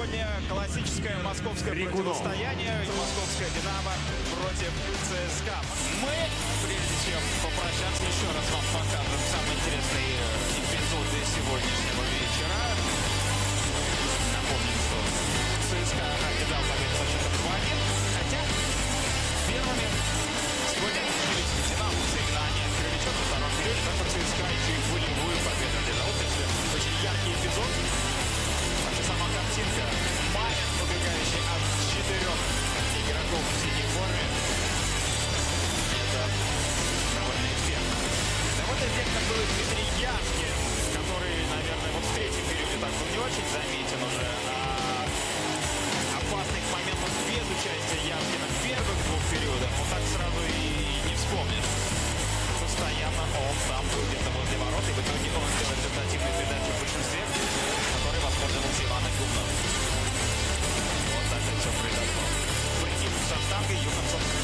сегодня классическое московское Ригунов. противостояние. Московская «Динамо» против ЦСКА. Мы, прежде чем попрощаться, еще раз вам покажем самые интересные. げんよ。か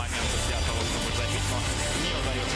момент с 5 высвобождать, но не удается.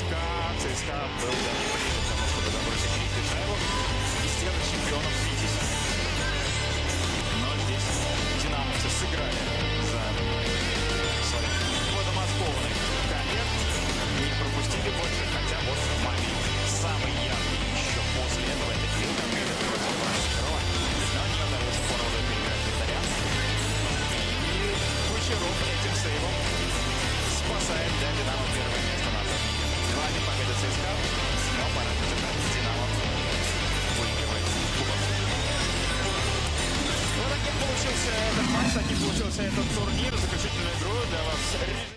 ЦСКА. ЦСКА был даже ближе к тому, чтобы забросить Рик Исаеву. Из тех чемпионов Витязя. Но здесь динамовцы сыграли за своих водомозгованных коллег. Не пропустили больше, хотя вот момент самый яркий еще после этого. Это Фил Кокелев против Рашкова. Но не удалось Форварду переиграть вратаря. И Кучеров этим сейвом спасает для Динамо ЦСКА, но пора дожидаться Динамо выигрывает кубок. Вот таким получился этот матч, таким получился этот турнир. Заключительную игру для вас